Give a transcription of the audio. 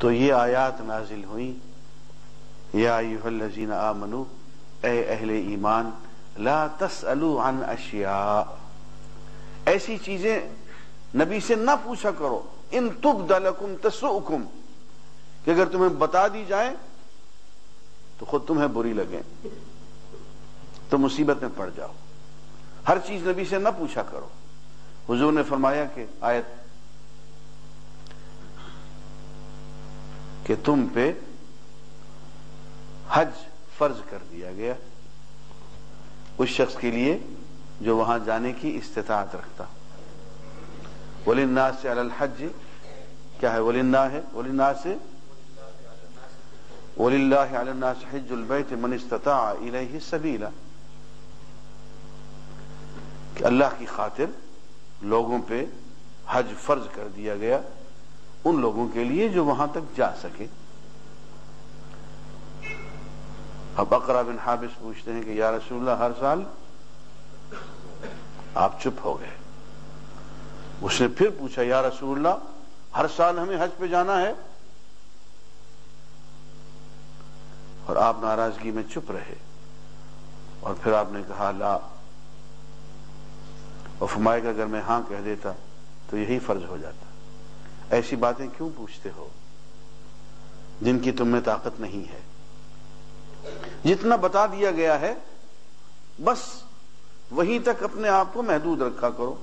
تو یہ آیات نازل ہوئی۔ یا ایوہ الذین آمنو، اے اہل ایمان، لا تسألو عن اشیاء۔ ایسی چیزیں نبی سے نہ پوچھا کرو۔ ان تبد لکم تسؤکم۔ کہ اگر تمہیں بتا دی جائے تو خود تمہیں بری لگے تو مصیبت میں پڑ جاؤ۔ ہر چیز نبی سے نہ پوچھا کرو۔ حضور نے فرمایا کہ آیت کہ تم پہ حج فرض کر دیا گیا اس شخص کے لیے جو وہاں جانے کی استطاعت رکھتا۔ وَلِلنَّاسِ عَلَى الْحَجِّ، کیا ہے؟ وَلِلنَّا ہے؟ وَلِلنَّا سے وَلِلَّهِ عَلَى النَّاسِ حِجُّ الْبَيْتِ مَنِ اسْتَطَاعَ إِلَيْهِ سَبِيلًا۔ کہ اللہ کی خاطر لوگوں پہ حج فرض کر دیا گیا۔ ان لوگوں کے لیے جو وہاں تک جا سکے۔ اب اقرا بن حابس پوچھتے ہیں کہ یا رسول اللہ، ہر سال آپ چپ ہو گئے۔ اس نے پھر پوچھا، یا رسول اللہ، ہر سال ہمیں حج پہ جانا ہے؟ اور آپ ناراضگی میں چپ رہے۔ اور پھر آپ نے کہا، لا۔ اور فرمائے کہ اگر میں ہاں کہہ دیتا تو یہی فرض ہو جاتا۔ ایسی باتیں کیوں پوچھتے ہو؟ جن کی تم میں طاقت نہیں ہے۔ جتنا بتا دیا گیا ہے، بس وہیں تک اپنے آپ کو محدود رکھا کرو۔